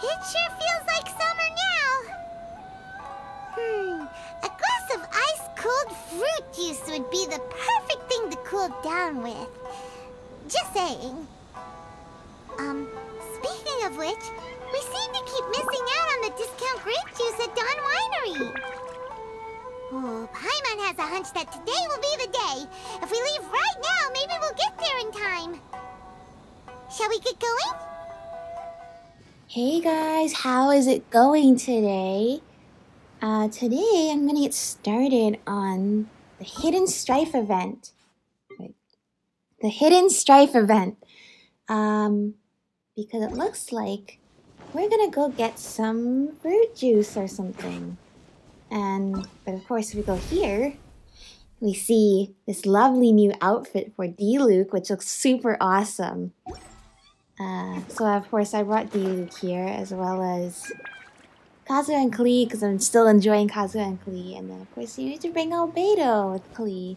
It sure feels like summer now. Hmm, a glass of ice-cold fruit juice would be the perfect thing to cool down with. Just saying. Um, speaking of which, we seem to keep missing out on the discount grape juice at Dawn Winery. Oh, Paimon has a hunch that today will be the day. If we leave right now, maybe we'll get there in time. Shall we get going? Hey guys, how is it going today? Uh, today I'm gonna get started on the Hidden Strife event. The Hidden Strife event. Um, because it looks like we're gonna go get some fruit juice or something. And, but of course, if we go here, we see this lovely new outfit for Diluc, which looks super awesome. Uh, so of course I brought Diluc here as well as Kazuha and Klee because I'm still enjoying Kazuha and Klee. And then of course you need to bring Albedo with Klee.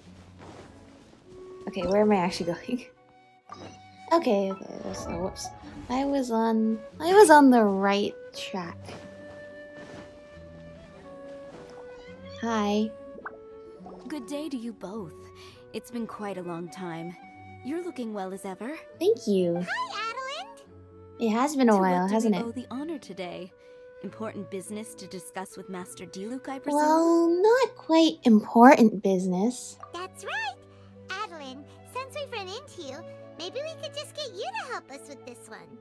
Okay, where am I actually going? okay, okay, so whoops. I was on I was on the right track. Hi. Good day to you both. It's been quite a long time. You're looking well as ever. Thank you. Hi. It has been a To while, what hasn't we it? owe the honor today? Important business to discuss with Master Diluc, I presume? Well, not quite important business. That's right. Adeline, since we've run into you, maybe we could just get you to help us with this one.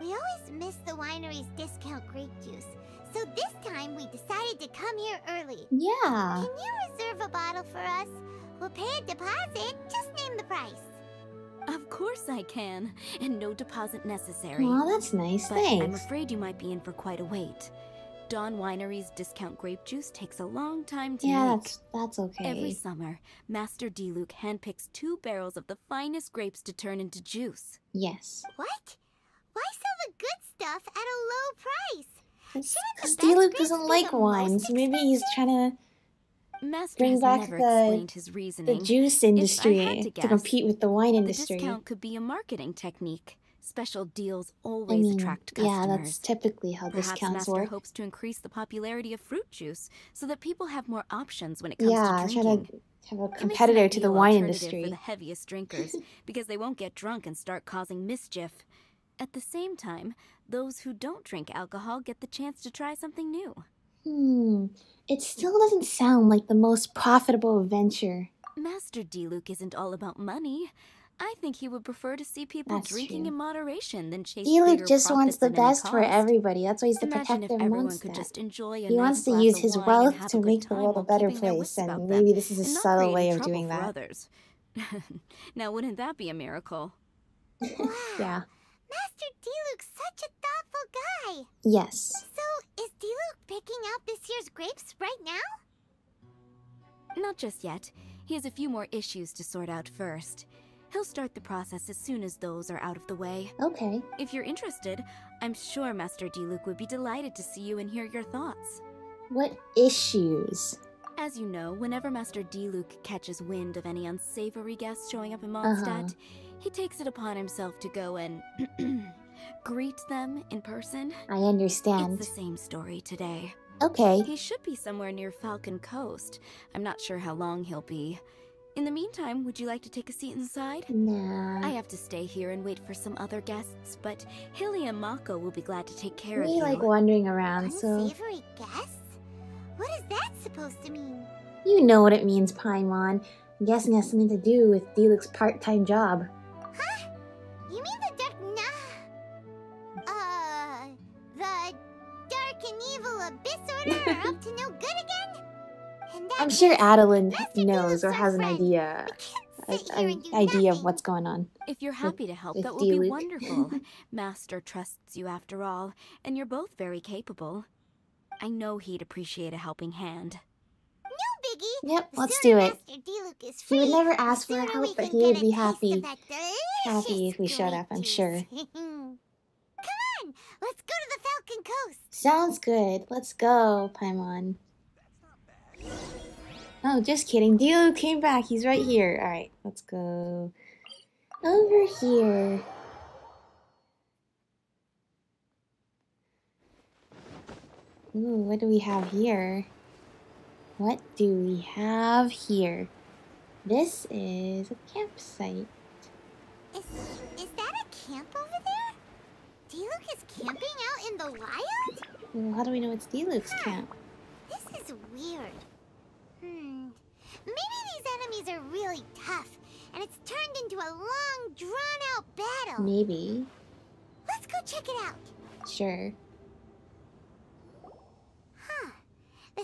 We always miss the winery's discount grape juice, so this time we decided to come here early. Yeah. Can you reserve a bottle for us? We'll pay a deposit. Just name the price. Of course I can, and no deposit necessary. Well, that's nice. but I'm afraid you might be in for quite a wait. Dawn Winery's discount grape juice takes a long time to Yeah, make. that's that's okay. Every summer, Master Diluc handpicks two barrels of the finest grapes to turn into juice. Yes. What? Why sell the good stuff at a low price? Because the Diluc doesn't like the wine, so maybe he's trying to Master Bring back never the- explained his the juice industry to to, compete with the wine industry. The discount could be a marketing technique. Special deals I always mean, attract yeah, that's typically how Perhaps discounts Master work. hopes to increase the popularity of fruit juice so that people have more options when it comes Yeah, to drinking. to have a It makes an competitor to the wine industry. for the heaviest drinkers because they won't get drunk and start causing mischief. At the same time, those who don't drink alcohol get the chance to try something new. Hmm. It still doesn't sound like the most profitable venture. Master Diluc isn't all about money. I think he would prefer to see people That's drinking true. in moderation than chase Diluc just wants the best for everybody. That's why he's the Imagine protective everyone amongst could just enjoy a He wants to use his wealth to make the world a better place, and maybe this is a subtle way of doing that. Now, wouldn't that be a miracle? Yeah. Master Diluc's such a thoughtful guy. Yes. So, is Diluc picking out this year's grapes right now? Not just yet. He has a few more issues to sort out first. He'll start the process as soon as those are out of the way. Okay. If you're interested, I'm sure Master Diluc would be delighted to see you and hear your thoughts. What issues? As you know, whenever Master Diluc catches wind of any unsavory guests showing up in. Mondstadt, uh-huh. He takes it upon himself to go and greet them in person. I understand. It's understand. the same story today. Okay. He should be somewhere near Falcon Coast. I'm not sure how long he'll be. In the meantime, would you like to take a seat inside? Nah. I have to stay here and wait for some other guests, but Hillie and Moco will be glad to take care of you. we you. like wandering around, so Unsavory guests? What is that supposed to mean? you know what it means, Paimon. I'm guessing it has something to do with Diluc's part-time job. I'm sure means Adeline knows or has an idea, we a- can't sit here an idea of what's going on. If you're happy to help, that would be wonderful. Master trusts you after all, and you're both very capable. I know he'd appreciate a helping hand. No biggie. Yep, The let's do it. Master He would never ask for sooner help, but he would be happy. happy if we showed up, I'm sure. Come on, let's go to the Falcon Coast. Sounds good. Let's go, Paimon. Oh, just kidding. Diluc came back. He's right here. Alright, let's go over here. Ooh, what do we have here? What do we have here? This is a campsite. Is, is that a camp over there? Diluc is camping out in the wild? Well, how do we know it's Diluc's camp? This is weird. Hmm. Maybe these enemies are really tough, and it's turned into a long, drawn-out battle. Maybe. Let's go check it out. Sure. Huh.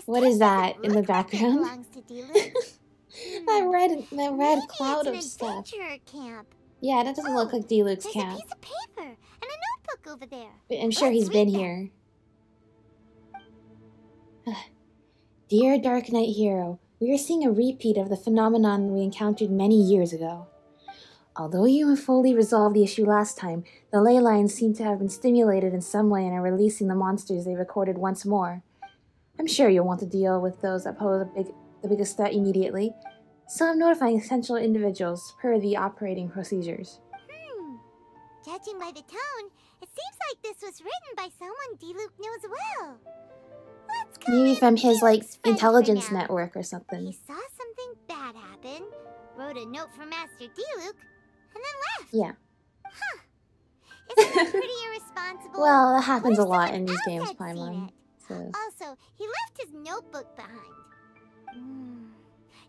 What that in the look like background? Diluc. that Hmm. red, that red Maybe cloud of stuff. camp. Yeah, that doesn't look Oh, like Diluc's There's camp. a piece of paper and a notebook over there. I'm sure Let's he's been that. here. Dear Dark Knight Hero, we are seeing a repeat of the phenomenon we encountered many years ago. Although you have fully resolved the issue last time, the ley lines seem to have been stimulated in some way and are releasing the monsters they recorded once more. I'm sure you'll want to deal with those that pose a big, the biggest threat immediately, so I'm notifying essential individuals per the operating procedures. Hmm. Judging by the tone, it seems like this was written by someone Diluc knows well. Maybe from his like Diluc's friend for intelligence network or something. He saw something bad happen, wrote a note for Master Diluc, and then left. Yeah. Irresponsible? Well, that happens a lot in these games, Paimon. So. Also, he left his notebook behind. Hmm.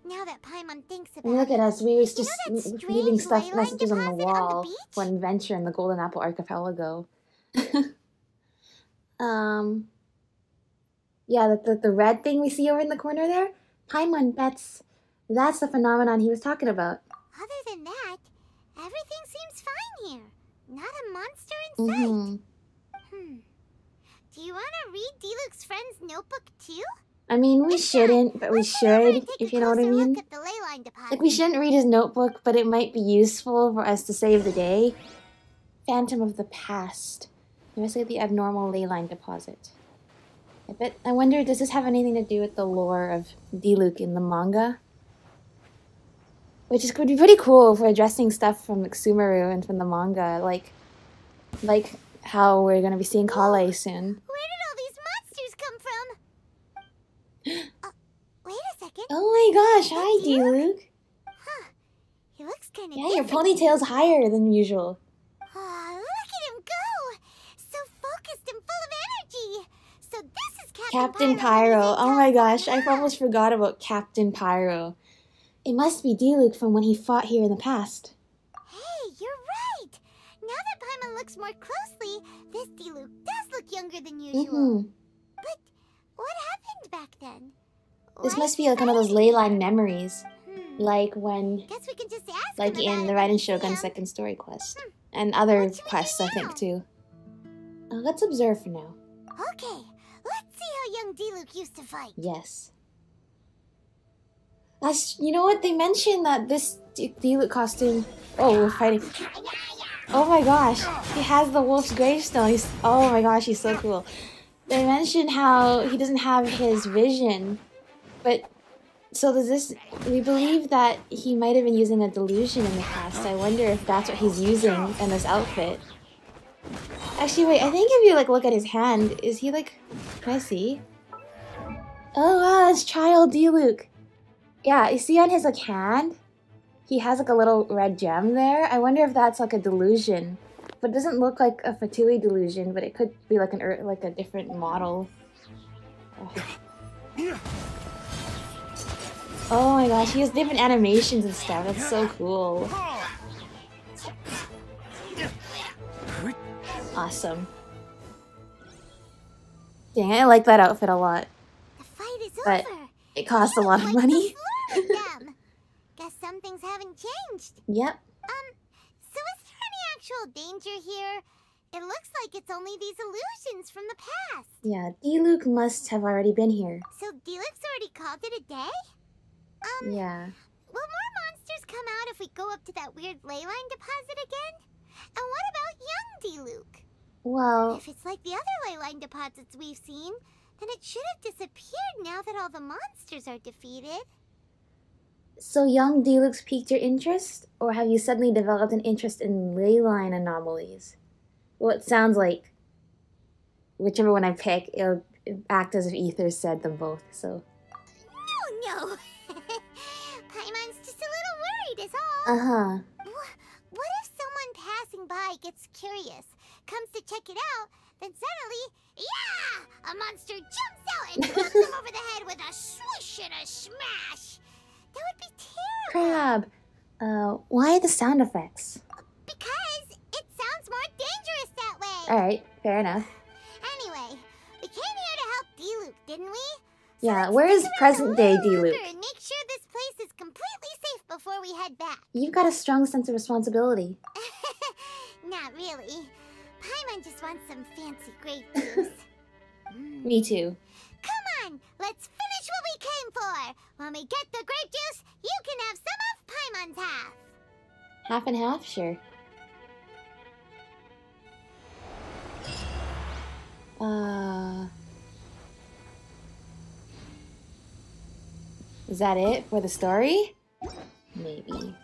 Now that Paimon thinks about look at us, we was just know that m- leaving stuff messages on the on wall beach? for adventure in the Golden Apple Archipelago. um, yeah, the, the the red thing we see over in the corner there, Paimon bets that's the phenomenon he was talking about. other than that, everything seems fine here. Not a monster in sight. hmm Hmm. Do you want to read Diluc's friend's notebook too? I mean, we shouldn't, but we let's go over and should, if you know what I mean. Look at the ley line deposit. Like, we shouldn't read his notebook, but it might be useful for us to save the day. Phantom of the Past. Investigate the abnormal ley line deposit. I bet. I wonder, does this have anything to do with the lore of Diluc in the manga? Which is would be pretty cool if we're addressing stuff from like, Sumeru and from the manga, like, like how we're gonna be seeing Collei soon. Where did all these monsters come from? uh, wait a second. Oh my gosh! Hi, Diluc. Huh. He looks kind of Yeah, your ponytail's higher than usual. Ah, look at him go! So focused and full of energy. So this is Captain, Captain Pyro. Pyro. Oh my gosh, I've almost forgot about Captain Pyro. It must be Diluc from when he fought here in the past. Hey, you're right. Now that Paimon looks more closely, this Diluc does look younger than usual. hmm But what happened back then? This Why must be like one of those he ley line memories, Hmm. like when, Guess we can just ask like in the Raiden Shogun him. second story quest, Hmm. and other What should we do quests, I think too. Uh, let's observe for now. Okay, Diluc used to fight. Yes. That's you know what they mentioned that this Diluc costume. Oh, we're fighting. Oh my gosh, he has the wolf's gravestone. He's oh my gosh, he's so cool. They mentioned how he doesn't have his vision, but so does this? We believe that he might have been using a delusion in the past. I wonder if that's what he's using in this outfit. Actually, wait. I think if you like look at his hand, is he like? Can I see? Oh wow, it's Child Diluc. Yeah, you see on his like hand, he has like a little red gem there. I wonder if that's like a delusion, but it doesn't look like a Fatui delusion. But it could be like an er- like a different model. Oh. Oh my gosh, he has different animations and stuff. That's so cool. Awesome. Dang, I like that outfit a lot. The fight is But. It costs a lot of money. the floor with them. Guess some things haven't changed. Yep. Um, so is there any actual danger here? It looks like it's only these illusions from the past. Yeah, Diluc must have already been here. So Diluc's already called it a day? Um, Yeah. will more monsters come out if we go up to that weird ley line deposit again? And what about young Diluc? Well, If it's like the other ley line deposits we've seen, then it should have disappeared now that all the monsters are defeated. so young Diluc piqued your interest, or have you suddenly developed an interest in ley line anomalies? Well, it sounds like whichever one I pick, it'll act as if Aether said them both. So. No, no. Paimon's just a little worried, is all. Uh huh. Wh- What if someone passing by gets curious, comes to check it out, then suddenly, yeah, a monster jumps out and knocks him over the head with a swoosh and a smash? That would be terrible. Crab. Uh, why the sound effects? Because it sounds more dangerous that way. All right, fair enough. Anyway, we came here to help Diluc, didn't we? Yeah, where is stick around a present day Diluc? make sure this place is completely safe before we head back. You've got a strong sense of responsibility. Not really. Paimon just wants some fancy grape juice. Mm. Me too. Come on, let's finish what we came for. When we get the grape juice, you can have some of Paimon's half. Half and half, sure. Uh. Is that it for the story? Maybe.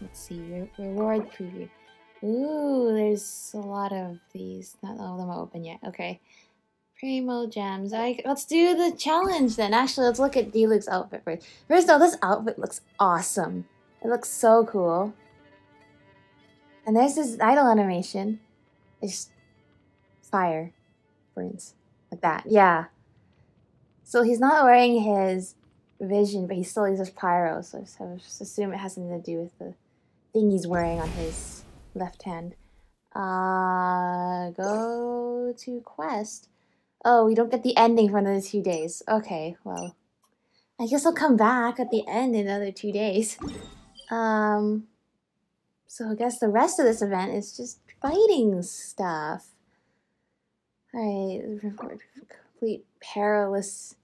Let's see. Re- reward preview. Ooh, there's a lot of these. Not all of them are open yet. Okay. Primogems. I, let's do the challenge then. Actually, let's look at Diluc's outfit first. First of all, this outfit looks awesome. It looks so cool. And there's this idle animation. It's fire burns. Like that. Yeah. So he's not wearing his vision, but he still uses pyro, so I just assume it has something to do with the thing he's wearing on his left hand. Uh go to quest. Oh, we don't get the ending for another two days. Okay, well. I guess I'll come back at the end in another two days. Um so I guess the rest of this event is just fighting stuff. Alright, complete perilous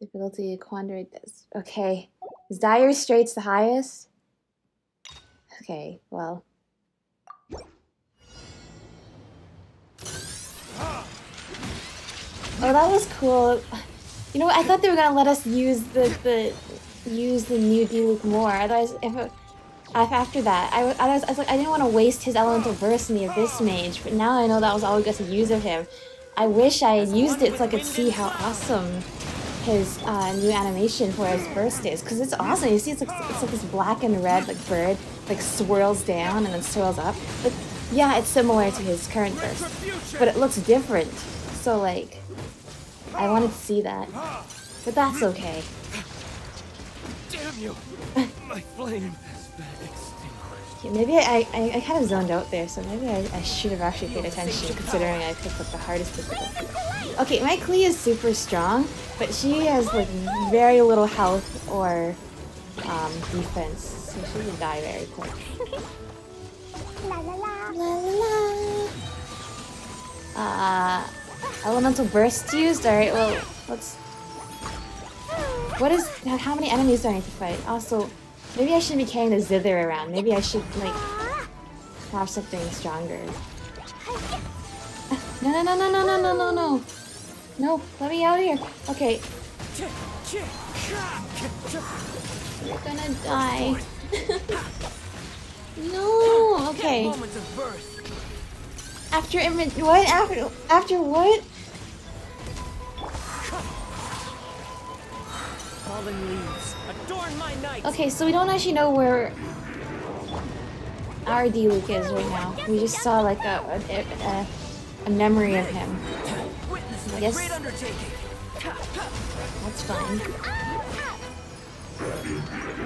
difficulty quandary. Okay, is Dire Straits the highest? Okay, well. Oh, that was cool. You know what? I thought they were gonna let us use the the use the new Diluc more. Otherwise, if if after that, I, w- otherwise, I was like, I didn't want to waste his elemental burst in the abyss mage. But now I know that was all we got to use of him. I wish I had used it so I could see how awesome his uh, new animation for his burst is. Because it's awesome. You see, it's like it's like this black and red like bird like swirls down and then swirls up. Yeah, it's similar to his current burst, but it looks different. So like, I wanted to see that, but that's okay. Damn you! My flame has been extinguished. Maybe I, I, I kind of zoned out there, so maybe I, I should have actually paid attention considering I picked up the hardest difficulty. Okay, my Klee is super strong, but she has like very little health or um, defense, so she would die very quick. Uh, elemental burst used? Alright, well, let's... What is... How many enemies do I need to fight? Also, maybe I shouldn't be carrying the zither around. Maybe I should, like, have something stronger. No, no, no, no, no, no, no, no, no. No, let me out of here. Okay, you're gonna die. no, okay. Moment of birth. After image, what? After, after what? Fallen leaves adorn my night. Okay, so we don't actually know where our Diluc is right now. We just saw like a a, a, a memory of him. Witness my Yes. great undertaking. That's fine.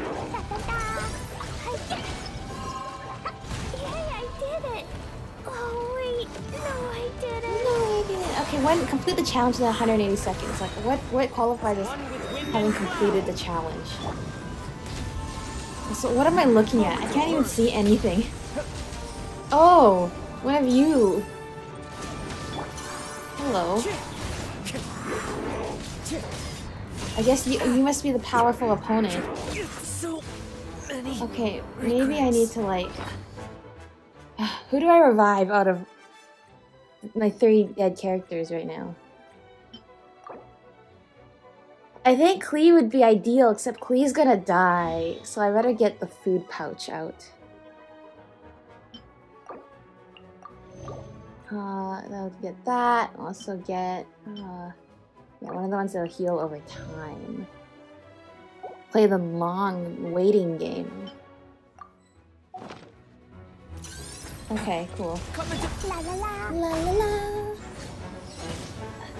when complete the challenge in 180 seconds. Like, what what qualifies as having completed the challenge? So what am I looking at? I can't even see anything. Oh, one of you. Hello. I guess you you must be the powerful opponent. Okay, maybe I need to like. Who do I revive out of my three dead characters right now? I think Klee would be ideal, except Klee's gonna die, so I better get the food pouch out. Uh, that'll get that. Also get uh, yeah, one of the ones that'll heal over time. Play the long waiting game. Okay, cool. Come La la la. La la la.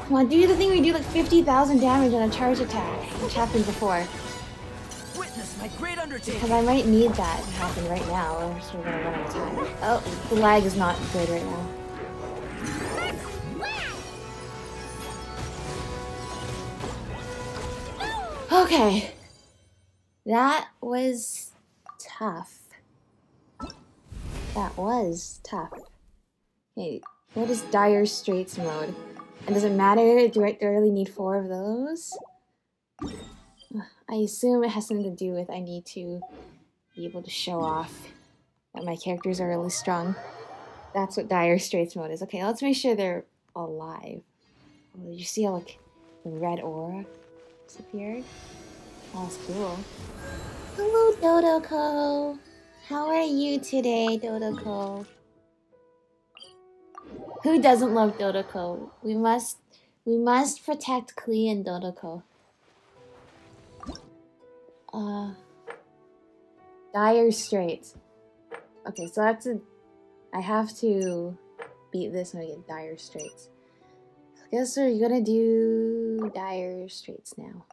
Come on, do the thing where you do like 50,000 damage on a charge attack, which happened before. witness my great undertaking. Because I might need that to happen right now, or else we're gonna run out of time. Oh, the lag is not good right now. Okay. That was tough. That was tough. Okay, what is Dire Straits mode? And does it matter? Do I, really need four of those? I assume it has something to do with I need to be able to show off that my characters are really strong. That's what Dire Straits mode is. Okay, let's make sure they're alive. Oh, did you see how like the red aura disappeared? Oh, that's cool. Hello, Dodoko. How are you today, Dodoko? Who doesn't love Dodoko? We must, we must protect Klee and Dodoko. Uh, Dire Straits. Okay, so I have to, I have to beat this when I get Dire Straits. I guess we're gonna do Dire Straits now.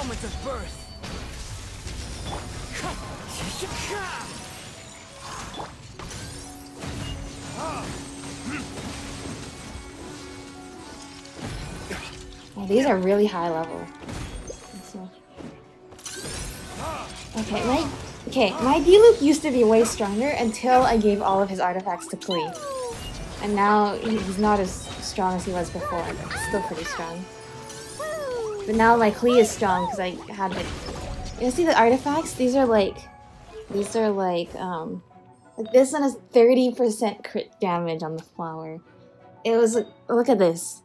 Moment of birth. Oh, these are really high level. Okay, my okay, my Diluc used to be way stronger until I gave all of his artifacts to Klee. And now he's not as strong as he was before, but still pretty strong. But now my Klee is strong because I had like you see the artifacts? These are like these are like um like this one is 30% crit damage on the flower. It was like look at this.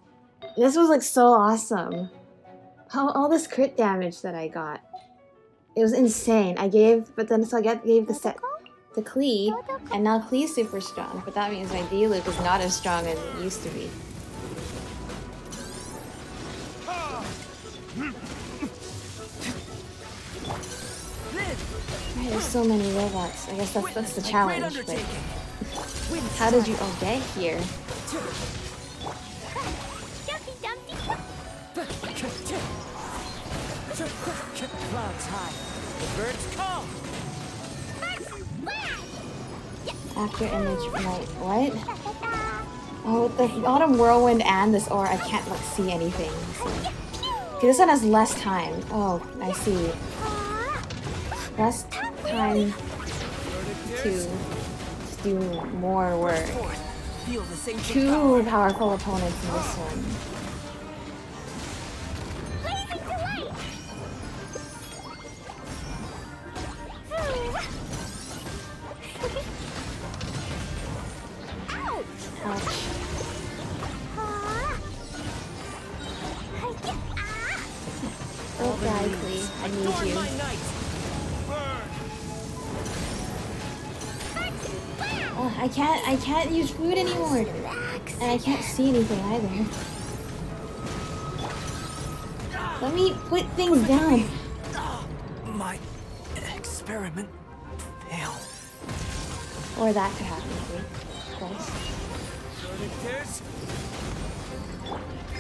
This was like so awesome. How all this crit damage that I got. It was insane. I gave, but then so I gave the set to Klee, and now Klee's super strong. But that means my Diluc is not as strong as it used to be. There's so many robots. I guess that's that's the Witness my great challenge. But how did you all get here? Dumpty dumpty. Clouds high. The birds come. After image night. What? Oh, with the autumn whirlwind and this aura, I can't like see anything. So. Okay, this one has less time. Oh, I see. Less time to do more work. Forth. Feel the same Two powerful opponents in this one. See anything either. Let me put things down. My experiment failed. Or that could happen too. Of course.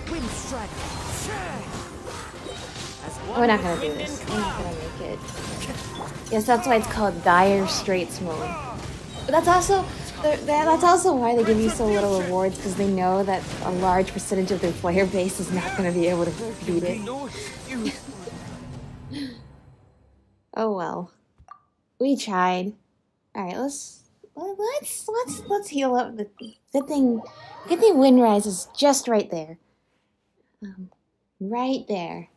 Wind strike. We're not gonna do this. We're not gonna make it. Yes, that's why it's called Dire Straits mode. But that's also that's also why they give you so little rewards because they know that a large percentage of their player base is not going to be able to beat it. Oh well, we tried. All right, let's let- let's let's let's heal up. The good thing, good thing Windrise is just right there. Um, right there.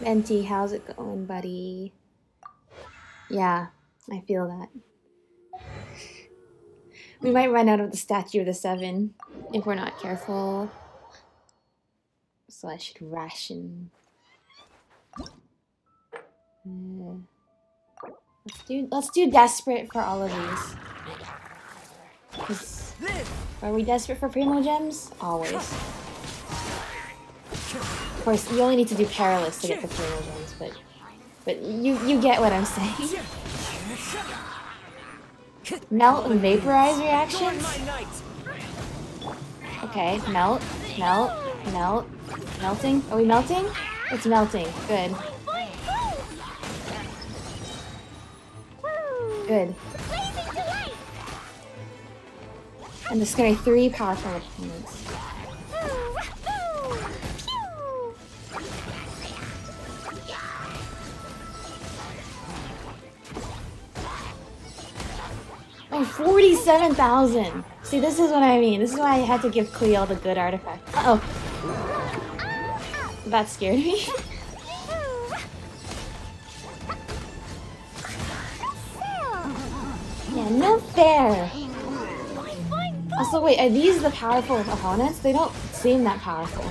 Venti, how's it going, buddy? Yeah, I feel that. We might run out of the statue of the seven if we're not careful. So I should ration. Uh, Let's do let's do desperate for all of these. Are we desperate for primogems? Always. Of course, you only need to do perilous to get the primogems, but but you you get what I'm saying. Melt and vaporize reactions. Okay, melt, melt, melt, melting. Are we melting? It's melting. Good, good. And there's gonna three powerful opponents. Oh, 47,000! See, this is what I mean. This is why I had to give Klee the good artifact. Uh oh. That scared me. yeah, no fair! Also, wait, are these the powerful opponents? They don't seem that powerful.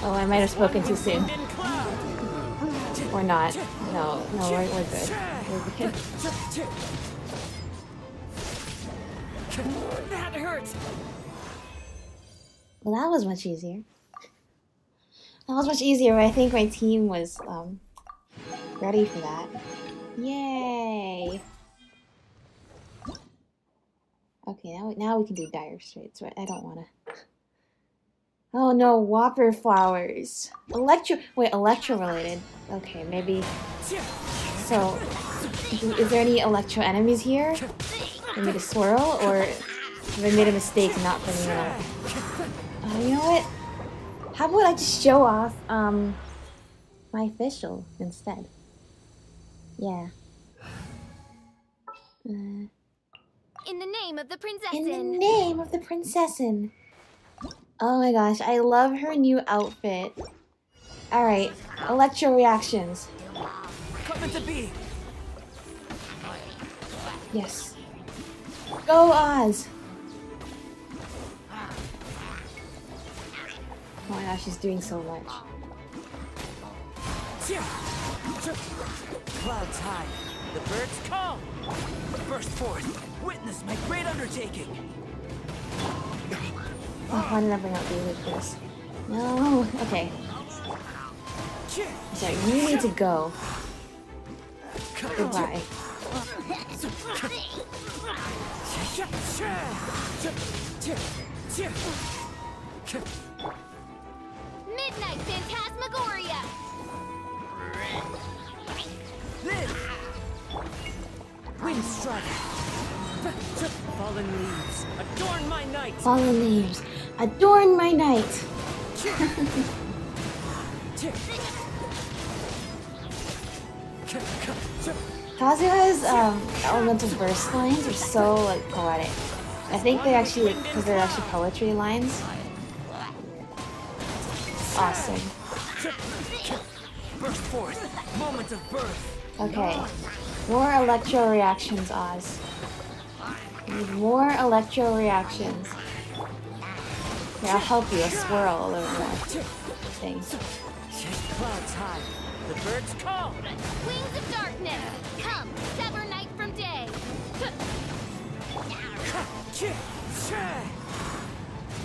Oh, I might have spoken too soon. Or not. No, no, we're, we're good. We're good. That hurts! Well, that was much easier. That was much easier. I think my team was um, ready for that. Yay! Okay, now now we can do dire straits. Right? I don't want to. Oh no, Whopper flowers. Electro. Wait, electro related. Okay, maybe. So, is there any electro enemies here? For me to swirl, or have I made a mistake not bringing it up? Uh, you know what? How about I just show off um my Fischl instead? Yeah. Uh, In the name of the princess. in the name of the Prinzessin. Oh my gosh, I love her new outfit. Alright, electro reactions. Coming to be! Yes. Go Oz! Oh my gosh, she's doing so much. Clouds high, the birds call! Burst forth, witness my great undertaking! Oh, why did I bring out David for? No. Okay. Sorry, you need to go. Goodbye. Midnight Phantasmagoria. Live! Wind strike! Fallen leaves, adorn my night! Fallen leaves, adorn my night. Kazuha's um, elemental burst lines are so like poetic. I think they actually, because they're actually poetry lines. Awesome. Burst forth, moment of birth! Okay, more electro reactions, Oz. More electro reactions. Here, I'll help you. I'll swirl a little more. Things. Clouds high, the birds call! Wings of darkness. Come, sever night from day.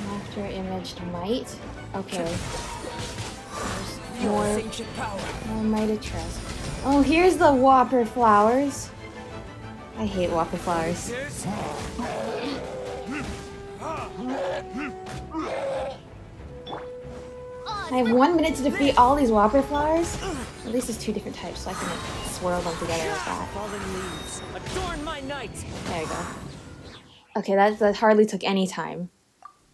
After imaged might. Okay. There's more, Yours more might of trust. Oh, here's the Whopper flowers. I hate Whopper flowers. I have one minute to defeat all these Whopper flowers. At least it's two different types, so I can like, swirl them together like that. fallen leaves, adorn my night! There you go. Okay, that, that hardly took any time.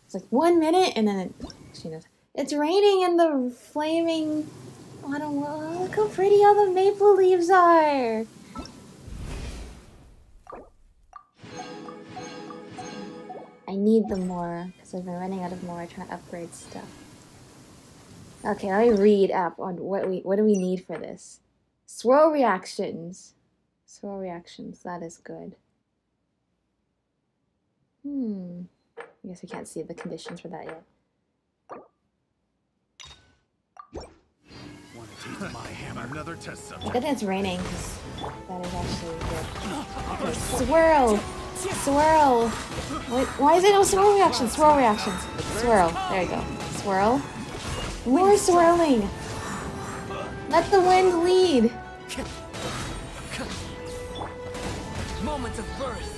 It's like one minute, and then it, she knows. It's raining and the flaming autumn world. Look how pretty all the maple leaves are. I need them more because I've been running out of more trying to upgrade stuff. Okay, let me read up on what we what do we need for this. Swirl reactions. Swirl reactions. That is good. Hmm. I guess we can't see the conditions for that yet. Want to taste my hammer? Another test subject. Good it's raining, 'cause that is actually good. Okay, swirl! Swirl! Wait, why is it no swirl reactions? Swirl reactions. Swirl. There you go. Swirl. More swirling! Let the wind lead! Moments of birth.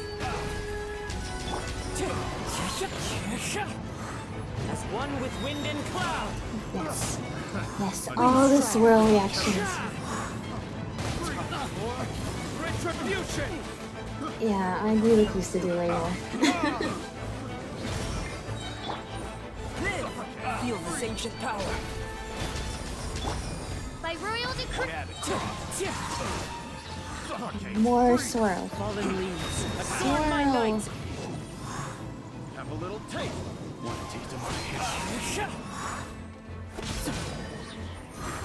As one with wind and cloud. Yes. Yes, all the swirl reactions. Yeah, I really used to do Feel this ancient power. By royal decree. More swirl. Fallen leaves. Swirl. My night. have a little taste. Want to taste of my hammer?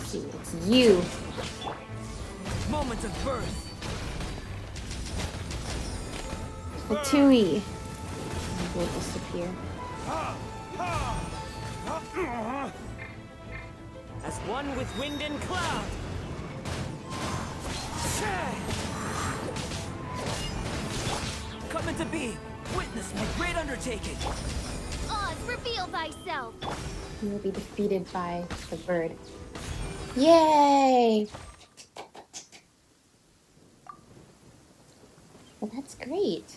See, it's you. Moments of birth. The Tui. Will disappear. As one with wind and cloud. Come into being. Witness my great undertaking. Oz, reveal thyself. You will be defeated by the bird. Yay! Well, that's great.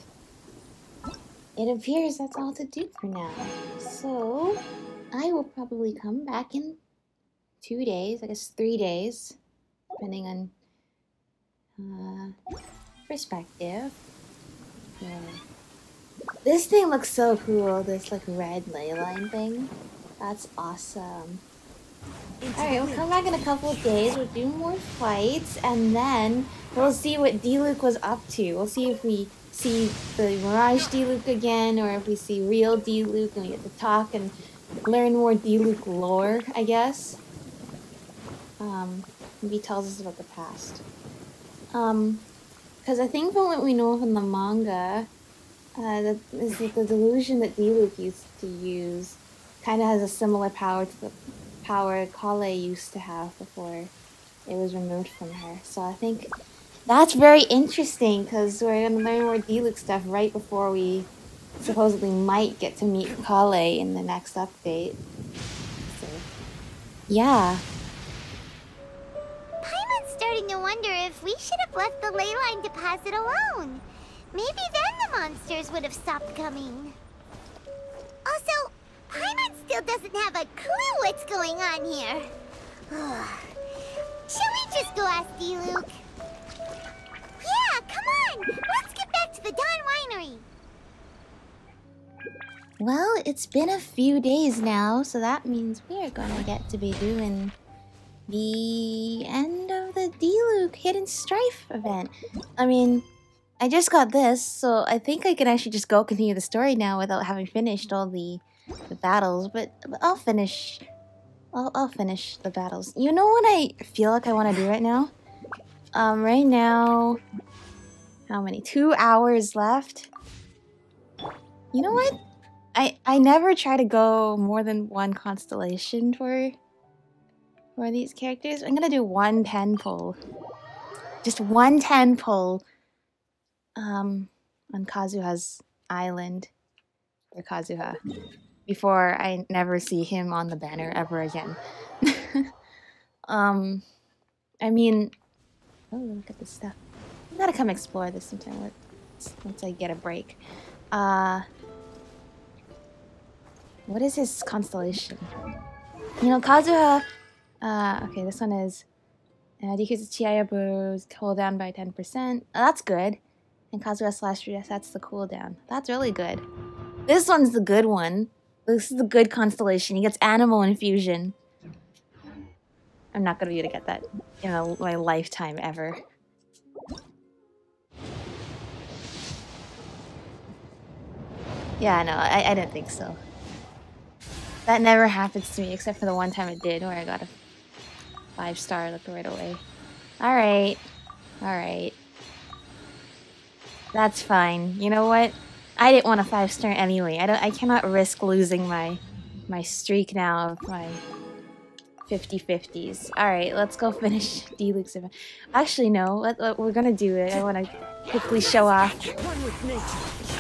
It appears that's all to do for now. So, I will probably come back in two days, I guess three days, depending on uh, perspective. Yeah. This thing looks so cool, this like red ley line thing. That's awesome. Alright, we'll come back in a couple of days, we'll do more fights, and then we'll see what Diluc was up to. We'll see if we see the Mirage Diluc again, or if we see real Diluc and we get to talk and learn more Diluc lore, I guess. Um, maybe tells us about the past. Um, because I think from what we know from the manga, uh, the, is that the delusion that Diluc used to use kind of has a similar power to the power Collei used to have before it was removed from her. So I think that's very interesting because we're going to learn more Diluc stuff right before we supposedly might get to meet Collei in the next update. So, yeah. Paimon's starting to wonder if we should have left the ley line deposit alone. Maybe then the monsters would have stopped coming. Also, Paimon still doesn't have a clue what's going on here. Shall we just go ask Diluc? Yeah, come on! Let's get back to the Dawn Winery! Well, it's been a few days now, so that means we are gonna get to be doing the end of the Diluc Hidden Strife event. I mean, I just got this, so I think I can actually just go continue the story now without having finished all the, the battles, but, but I'll finish. I'll, I'll finish the battles. You know what I feel like I want to do right now? Um, right now... How many? Two hours left? You know what? I I never try to go more than one constellation for for these characters. I'm gonna do one ten pull. Just one ten pull. Um on Kazuha's island. Or Kazuha. Before I never see him on the banner ever again. um I mean Oh look at this stuff. I gotta come explore this sometime once, I get a break. Uh what is his constellation? You know, Kazuha. Uh, okay, this one is uh, decreases Chihayaburu's cooldown by 10%. Oh, that's good. And Kazuha slash 3 that's the cooldown. That's really good. This one's the good one. This is the good constellation. He gets Anemo infusion. I'm not gonna be able to get that in a, my lifetime ever. Yeah, no, I, I didn't think so. That never happens to me except for the one time it did where I got a five star look right away. Alright. Alright. That's fine. You know what? I didn't want a five star anyway. I don't. I cannot risk losing my my streak now of my 50 50s. All right, let's go finish Diluc's event. Actually, no. Let, let- we're gonna do it. I want to quickly show off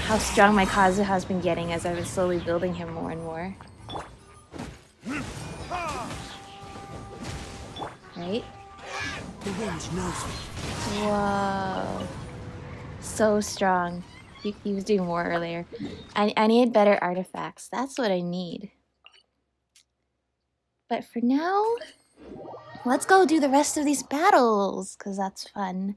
how strong my Kazu has been getting as I've been slowly building him more and more. Right? The wind knows me. Whoa. So strong. He, he was doing more earlier. I, I need better artifacts. That's what I need. But for now, let's go do the rest of these battles, because that's fun.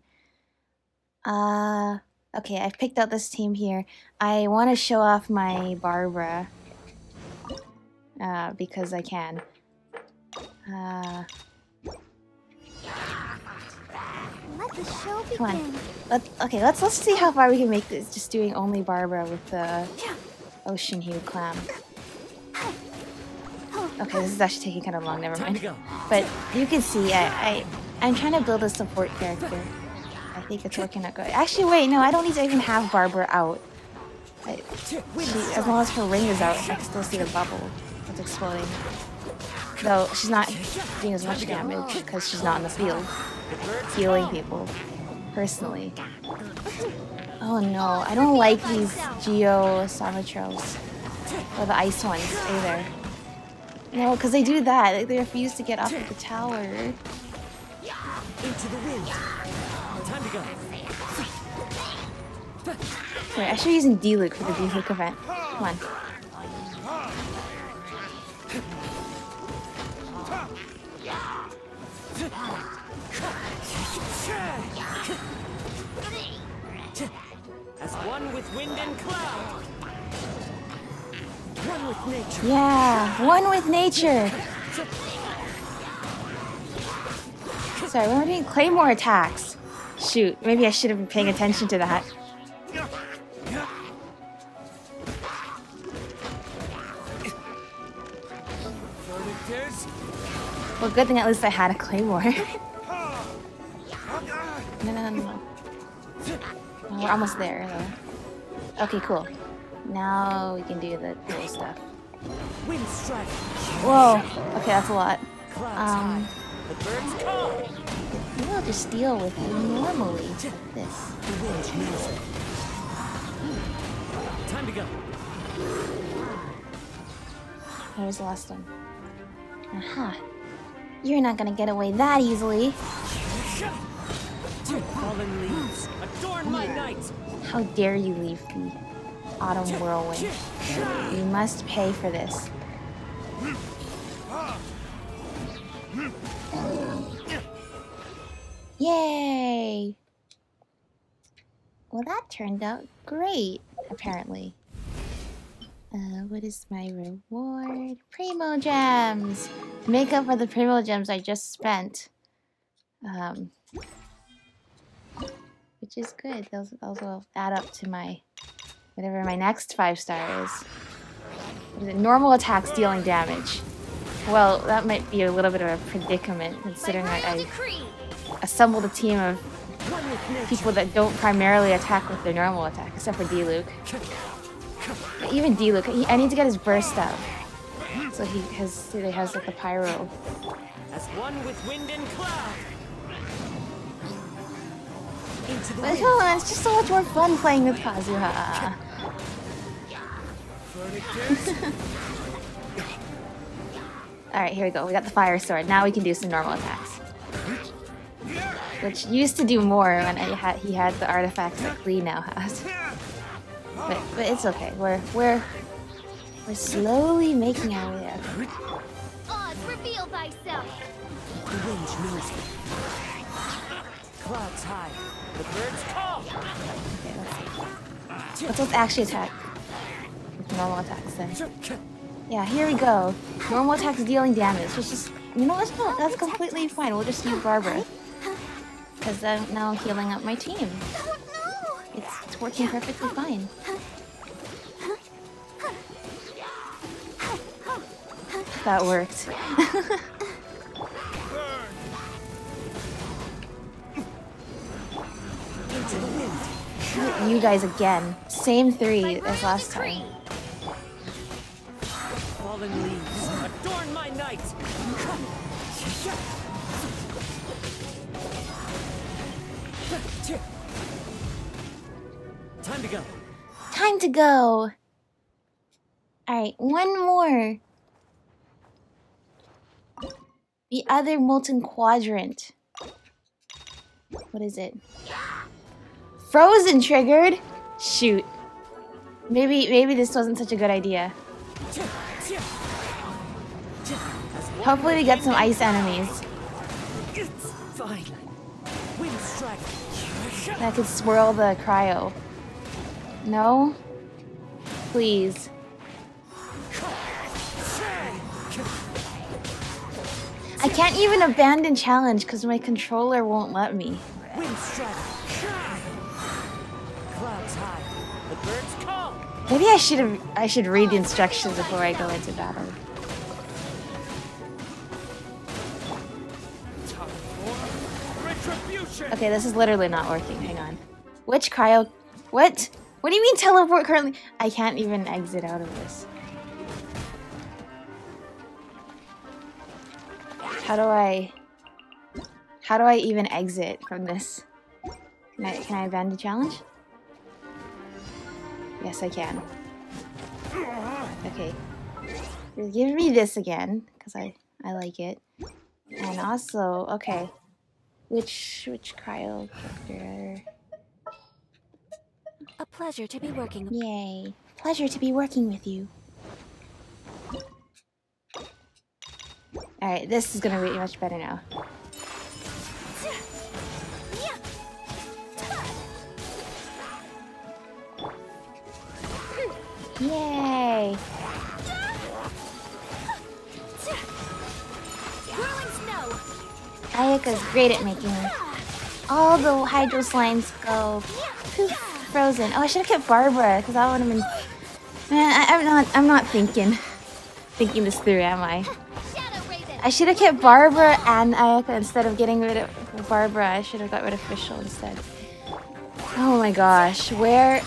Uh, okay, I've picked out this team here. I want to show off my Barbara. Uh, because I can. Uh, Let the show Come on. Let, okay, let's let's see how far we can make this. Just doing only Barbara with the ocean hue clam. Okay, this is actually taking kind of long. Never mind. But you can see, I, I I'm trying to build a support character. I think it's working out good. Actually, wait, no, I don't need to even have Barbara out. I, she, as long as her ring is out, I can still see the bubble exploding. Though she's not doing as much damage because she's not in the field healing people personally. Oh no, I don't like these Geo Samachurls or the ice ones either. No, because they do that. They- refuse to get off of the tower. Into the wind. Time to go. Wait, I should be using Diluc for the Diluc event. Come on. As one with wind and cloud. One with nature. Yeah, one with nature. Sorry, we're doing claymore attacks. Shoot, maybe I should have been paying attention to that. Well, good thing at least I had a claymore. no, no, no, no. Well, we're almost there, though. Okay, cool. Now we can do the cool stuff. Whoa. Okay, that's a lot. Um, high. The birds call. maybe I'll just deal with you normally. Like this. The wind knows me. Time to go. Here's the last one. Aha. You're not gonna get away that easily. How dare you leave the autumn whirlwind? You must pay for this. Yay! Well, that turned out great, apparently. Uh, what is my reward? Primogems! Make up for the primogems I just spent. Um, which is good. Those, those will add up to my whatever my next five star is. What is it? Normal attacks dealing damage. Well, that might be a little bit of a predicament considering I, I assembled a team of people that don't primarily attack with their normal attack, except for Diluc. Even Diluc, he, I need to get his burst up. So he has, so he has like the pyro. As one with wind and cloud. Into the But come on, it's just so much more fun playing with Kazuha. Alright, here we go. We got the fire sword. Now we can do some normal attacks. Which used to do more when had he had the artifacts that Lee now has. But but it's okay. We're we're we're slowly making our way there. Oz, reveal thyself. The wind knows me. Clouds high. The birds call. Okay, let's see. Let's, let's actually attack. With normal attacks then. Yeah, here we go. Normal attacks dealing damage. It's just you know that's not, that's completely fine. We'll just use Barbara. Because uh, I'm now healing up my team. It's, it's working perfectly fine. That worked. You guys again. same three as last time. Fallen leaves, adorn my night! Time to go. Time to go. Alright, one more. The other molten quadrant. What is it? Frozen triggered? Shoot. Maybe maybe this wasn't such a good idea. Hopefully we get some ice enemies that could swirl the cryo. No? Please. I can't even abandon challenge because my controller won't let me. Wind strike. Clouds high. The birds call. Maybe I should have I should read the instructions before I go into battle. Time for retribution. Okay, this is literally not working. Hang on. Which cryo what? What do you mean teleport currently? I can't even exit out of this. How do I How do I even exit from this? Can I can I abandon challenge? Yes, I can. Okay. Give me this again, because I, I like it. And also, okay. Which which cryo character? A pleasure to be working. Yay. Pleasure to be working with you. Alright, this is gonna be much better now. Yay! Ayaka's great at making all the hydro slimes go frozen. Oh, I should have kept Barbara because that would have been. Man, I, I'm not. I'm not thinking, thinking this through, am I? I should have kept Barbara and Ayaka instead of getting rid of Barbara. I should have got rid of Fischl instead. Oh my gosh, where?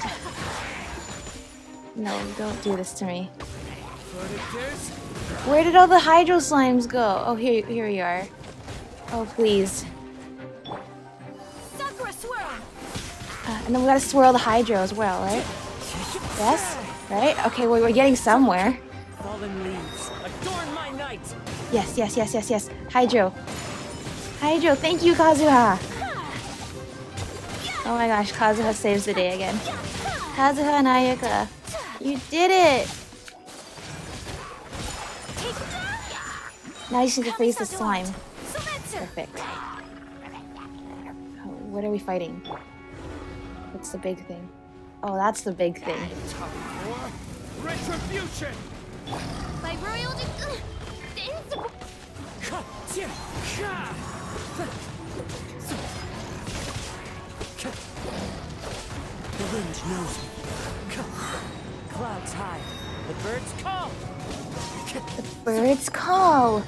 No, don't do this to me. Where did all the hydro slimes go? Oh, here, here you are. Oh, please. Uh, and then we gotta swirl the hydro as well, right? Yes? Right? Okay, well, we're getting somewhere. Fallen leaves, adorn my. Yes, yes, yes, yes, yes. Hydro. Hydro, thank you, Kazuha. Oh my gosh, Kazuha saves the day again. Kazuha and Ayaka. You did it! Now you just need to freeze the slime. Perfect. Oh, what are we fighting? What's the big thing? Oh, that's the big thing. Retribution. By royal de- Invincible- The wind knows me. Clouds high. The birds call. The birds call.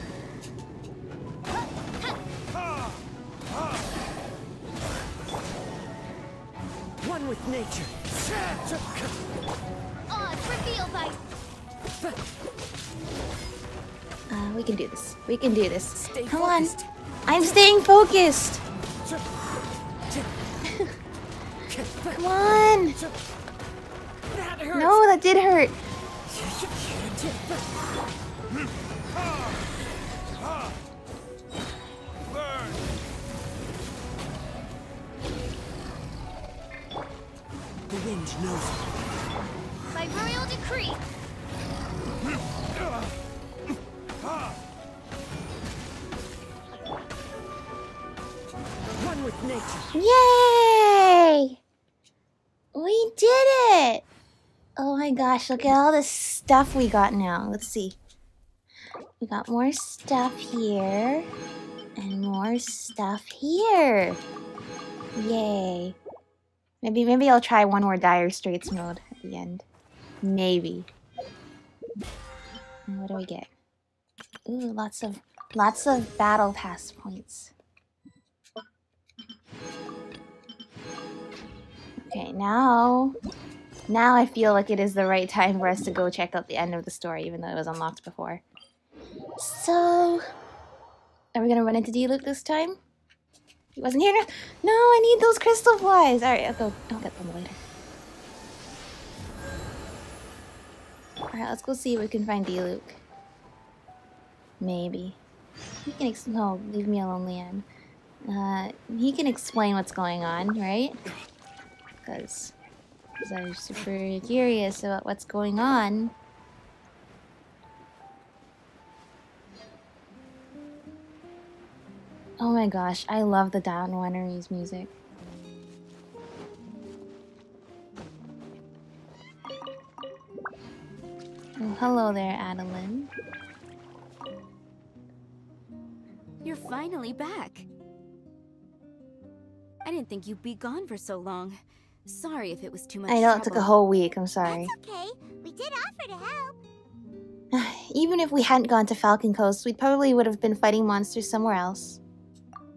One with nature. Can do this. We can do this. Stay Come focused. on. I'm staying focused. Come on. That. No, that did hurt. Gosh, look at all the stuff we got now. Let's see. We got more stuff here. And more stuff here. Yay. Maybe maybe I'll try one more Dire Straits mode at the end. Maybe. And what do we get? Ooh, lots of lots of battle pass points. Okay, now Now I feel like it is the right time for us to go check out the end of the story, even though it was unlocked before. So, are we gonna run into Diluc this time? He wasn't here. No, I need those crystal flies. All right, I'll go. I'll get them later. All right, let's go see if we can find Diluc. Maybe. He can. Ex- no, leave me alone, Leanne. Uh, he can explain what's going on, right? Because I'm super curious about what's going on. Oh my gosh, I love the Dawn Winery's music. Oh, hello there, Adeline. You're finally back. I didn't think you'd be gone for so long. Sorry if it was too much I know it took a whole week, I'm sorry. That's okay. We did offer to help. Even if we hadn't gone to Falcon Coast, we probably would have been fighting monsters somewhere else.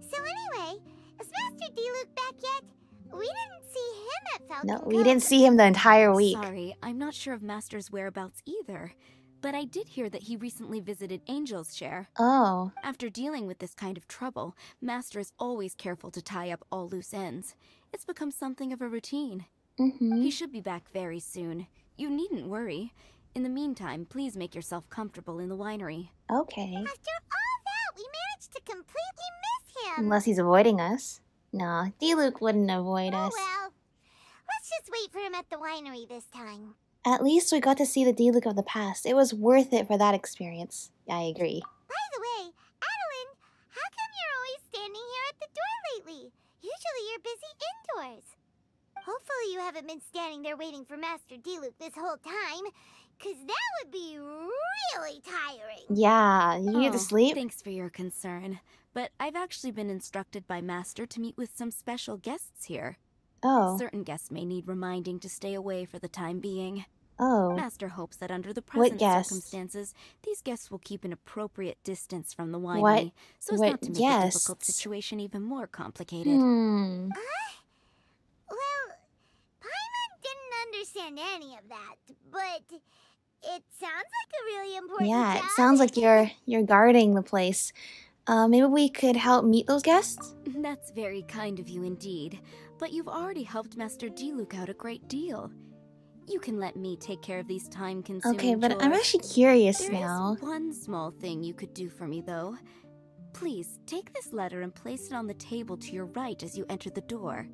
So anyway, is Master Diluc back yet? We didn't see him at Falcon No, we didn't see him the entire week. Sorry, I'm not sure of Master's whereabouts either. But I did hear that he recently visited Angel's Share. Oh, After dealing with this kind of trouble, Master is always careful to tie up all loose ends. It's become something of a routine. mm-hmm. He should be back very soon. You needn't worry. In the meantime, please make yourself comfortable in the winery. Okay. After all that, we managed to completely miss him. Unless he's avoiding us. No, Diluc wouldn't avoid oh us. well. Let's just wait for him at the winery this time. At least we got to see the Diluc of the past. It was worth it for that experience. I agree. By the way, Adeline, how come you're always standing here at the door lately? Usually you're busy indoors. Hopefully you haven't been standing there waiting for Master Diluc this whole time, because that would be really tiring. Yeah, you get to Oh, sleep? Thanks for your concern. But I've actually been instructed by Master to meet with some special guests here. Oh, Certain guests may need reminding to stay away for the time being. Oh. Master hopes that under the present circumstances, these guests will keep an appropriate distance from the winery, What- so as what not to make the difficult situation even more complicated. Hmm. Well, Paimon didn't understand any of that, but it sounds like a really important Yeah, it sounds like you're you're guarding the place. Uh, maybe we could help meet those guests? That's very kind of you indeed, but you've already helped Master Diluc out a great deal. You can let me take care of these time-consuming Okay, but I'm actually curious There is now. one small thing you could do for me, though. Please take this letter and place it on the table to your right as you enter the door.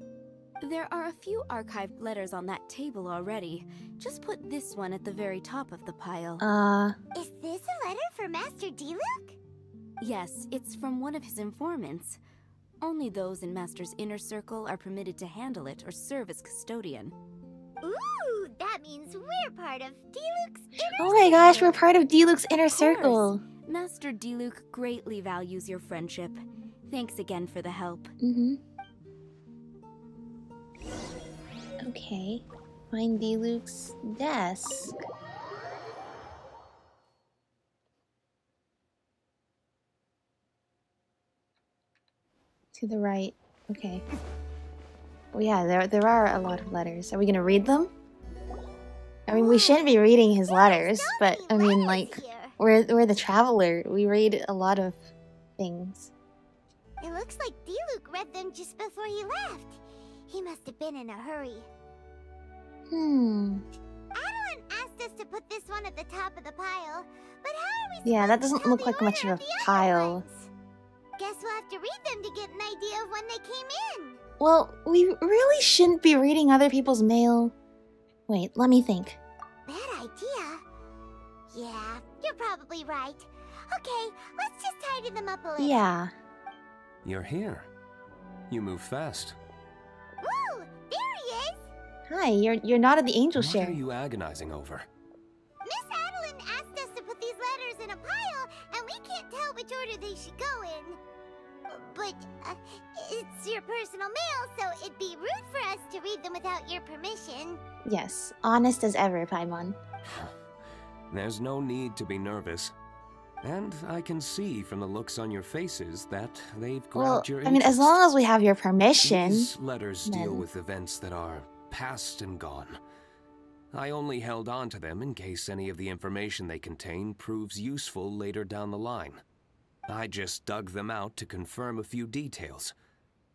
There are a few archived letters on that table already. Just put this one at the very top of the pile. Uh, Is this a letter for Master Diluc? yes, it's from one of his informants. Only those in Master's inner circle are permitted to handle it or serve as custodian. Ooh, that means we're part of Diluc's inner oh my gosh, we're part of Diluc's inner Of circle. Master Diluc greatly values your friendship. Thanks again for the help. Mm-hmm. Okay. Find Diluc's desk. To the right. Okay. Well, yeah, there there are a lot of letters. Are we gonna read them? I mean, we shouldn't be reading his letters, but I mean, like, we're we're the traveler. We read a lot of things. It looks like Diluc read them just before he left. He must have been in a hurry. Hmm. Adeline asked us to put this one at the top of the pile, but how are we Yeah, that doesn't look like much of a pile. Guess we'll have to read them to get an idea of when they came in. Well, we really shouldn't be reading other people's mail. Wait, let me think. Bad idea. Yeah, you're probably right. Okay, let's just tidy them up a little. Yeah. You're here. You move fast. Woo! There he is! Hi, you're you're not at the angel What share. What are you agonizing over? Miss Adeline asked us to put these letters in a pile, and we can't tell which order they should go in. But uh, it's your personal mail, so it'd be rude for us to read them without your permission. Yes, honest as ever, Paimon. There's no need to be nervous. And I can see from the looks on your faces that they've grabbed Well, your I mean, as long as we have your permission. These letters deal with events that are past and gone. I only held on to them in case any of the information they contain proves useful later down the line. I just dug them out to confirm a few details.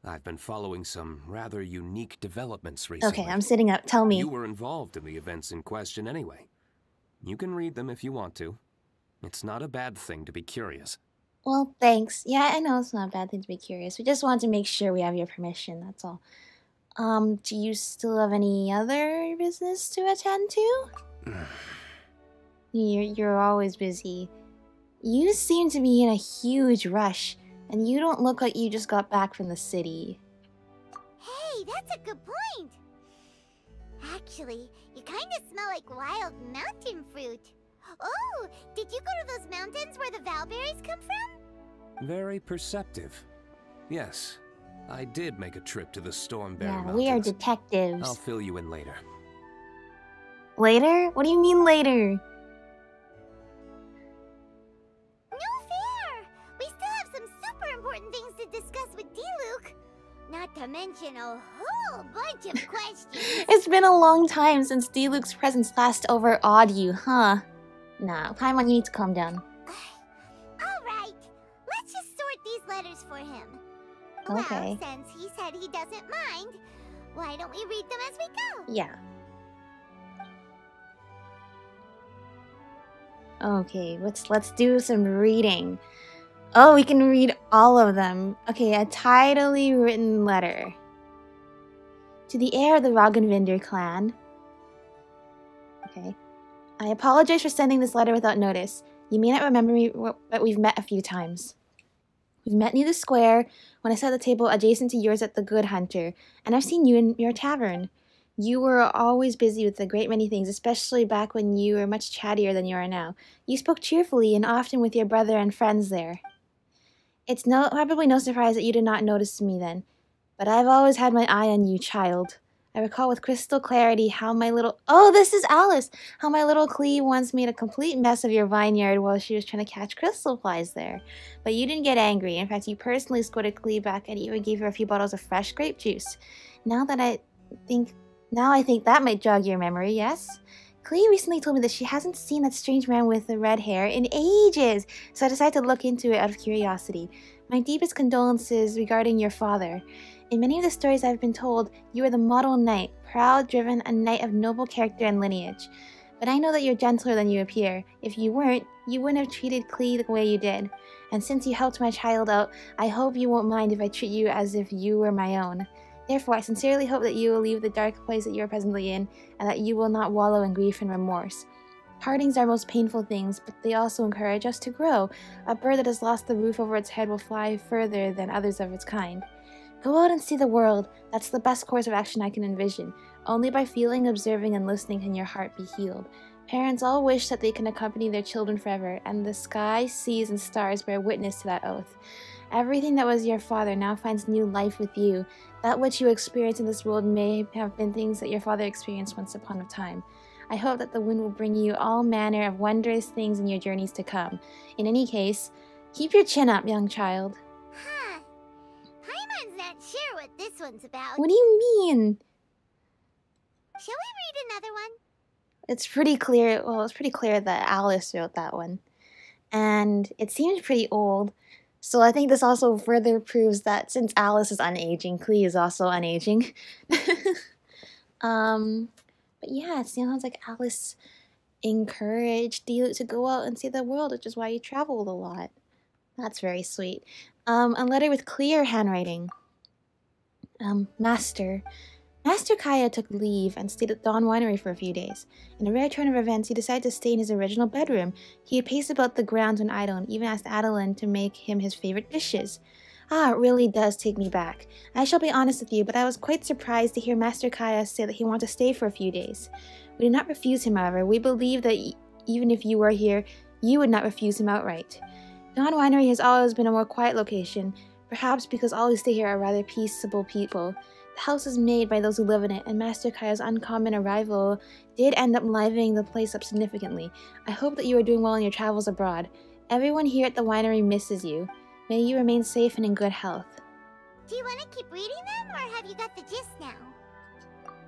I've been following some rather unique developments recently. Okay, I'm sitting up. Tell me. You were involved in the events in question anyway. You can read them if you want to. It's not a bad thing to be curious. Well, thanks. Yeah, I know it's not a bad thing to be curious. We just wanted to make sure we have your permission, that's all. Um, do you still have any other business to attend to? you're, you're always busy. You seem to be in a huge rush, and you don't look like you just got back from the city. Hey, that's a good point. Actually, you kind of smell like wild mountain fruit. Oh, did you go to those mountains where the valberries come from? Very perceptive. Yes, I did make a trip to the Stormbearer yeah, Mountains. we are detectives. I'll fill you in later. Later? What do you mean later? Mention a whole bunch of questions. It's been a long time since Diluc's presence last overawed you, huh? Nah, Paimon, you need to calm down. All right, let's just sort these letters for him. Okay. Well, since he said he doesn't mind, why don't we read them as we go? Yeah. Okay, let's let's do some reading. Oh, we can read all of them. Okay, a tidily written letter. To the heir of the Ragnvindr clan. Okay. I apologize for sending this letter without notice. You may not remember me, but we've met a few times. We've met near the square when I sat at the table adjacent to yours at the Good Hunter, and I've seen you in your tavern. You were always busy with a great many things, especially back when you were much chattier than you are now. You spoke cheerfully and often with your brother and friends there. It's no probably no surprise that you did not notice me then, but I've always had my eye on you, child. I recall with crystal clarity how my little oh, this is Alice! How my little Klee once made a complete mess of your vineyard while she was trying to catch crystal flies there. But you didn't get angry. In fact, you personally escorted Klee back and even gave her a few bottles of fresh grape juice. Now that I think now I think that might jog your memory, yes? Klee recently told me that she hasn't seen that strange man with the red hair in ages, so I decided to look into it out of curiosity. My deepest condolences regarding your father. In many of the stories I've been told, you are the model knight, proud, driven, a knight of noble character and lineage. But I know that you're gentler than you appear. If you weren't, you wouldn't have treated Klee the way you did. And since you helped my child out, I hope you won't mind if I treat you as if you were my own. Therefore, I sincerely hope that you will leave the dark place that you are presently in, and that you will not wallow in grief and remorse. Partings are most painful things, but they also encourage us to grow. A bird that has lost the roof over its head will fly further than others of its kind. Go out and see the world. That's the best course of action I can envision. Only by feeling, observing, and listening can your heart be healed. Parents all wish that they can accompany their children forever, and the sky, seas, and stars bear witness to that oath. Everything that was your father now finds new life with you. That which you experience in this world may have been things that your father experienced once upon a time. I hope that the wind will bring you all manner of wondrous things in your journeys to come. In any case, keep your chin up, young child. Huh. Paimon's not sure what this one's about. What do you mean? Shall we read another one? It's pretty clear. Well, it's pretty clear that Alice wrote that one, and it seems pretty old. So I think this also further proves that since Alice is unaging, Klee is also unaging. um, but yeah, it sounds like Alice encouraged you to go out and see the world, which is why you traveled a lot. That's very sweet. Um, a letter with clear handwriting. Um, Master. Master Kaeya took leave and stayed at Dawn Winery for a few days. In a rare turn of events, he decided to stay in his original bedroom. He had paced about the grounds when idle and even asked Adeline to make him his favorite dishes. Ah, it really does take me back. I shall be honest with you, but I was quite surprised to hear Master Kaeya say that he wanted to stay for a few days. We did not refuse him, however. We believe that e- even if you were here, you would not refuse him outright. Dawn Winery has always been a more quiet location, perhaps because all who stay here are rather peaceable people. The house is made by those who live in it, and Master Kaeya's uncommon arrival did end up livening the place up significantly. I hope that you are doing well in your travels abroad. Everyone here at the winery misses you. May you remain safe and in good health. Do you want to keep reading them, or have you got the gist now?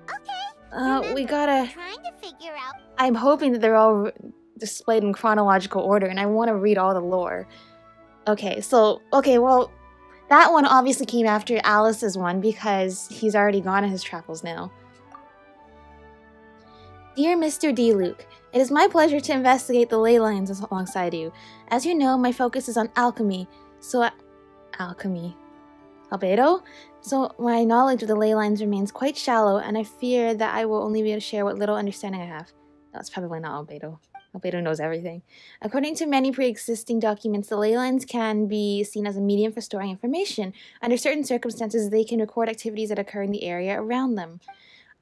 Okay. Uh, we gotta. Trying to figure out. I'm hoping that they're all displayed in chronological order, and I want to read all the lore. Okay, so okay, well, that one obviously came after Alice's one because he's already gone on his travels now. Dear Mr. Diluc, it is my pleasure to investigate the ley lines alongside you. As you know, my focus is on alchemy, so I- alchemy, Albedo. So my knowledge of the ley lines remains quite shallow, and I fear that I will only be able to share what little understanding I have. That's probably not Albedo. Albedo knows everything. According to many pre existing documents, the ley lines can be seen as a medium for storing information. Under certain circumstances, they can record activities that occur in the area around them.